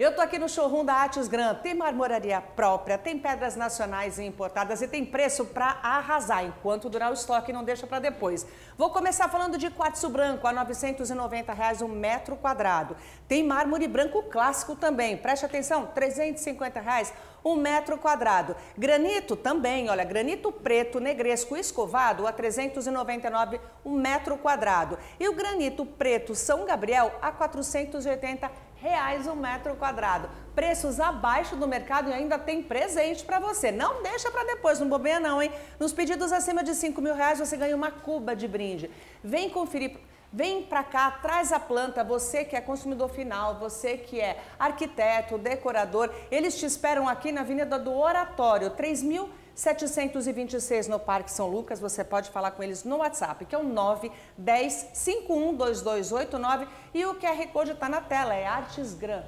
Eu tô aqui no showroom da Atis Gran. Tem marmoraria própria, tem pedras nacionais e importadas e tem preço para arrasar. Enquanto durar o estoque, não deixa para depois. Vou começar falando de quartzo branco a 990 reais um metro quadrado. Tem mármore branco clássico também. Preste atenção, 350 reais um metro quadrado. Granito também, olha, granito preto negresco escovado a 399 um metro quadrado. E o granito preto São Gabriel a 480 reais um metro quadrado. Preços abaixo do mercado e ainda tem presente para você. Não deixa para depois, não bobeia não, hein? Nos pedidos acima de 5 mil reais você ganha uma cuba de brinde. Vem conferir Vem para cá, traz a planta, você que é consumidor final, você que é arquiteto, decorador, eles te esperam aqui na Avenida do Oratório, 3726 no Parque São Lucas. Você pode falar com eles no WhatsApp, que é o 910 512289 e o QR Code está na tela, é Artes Gran.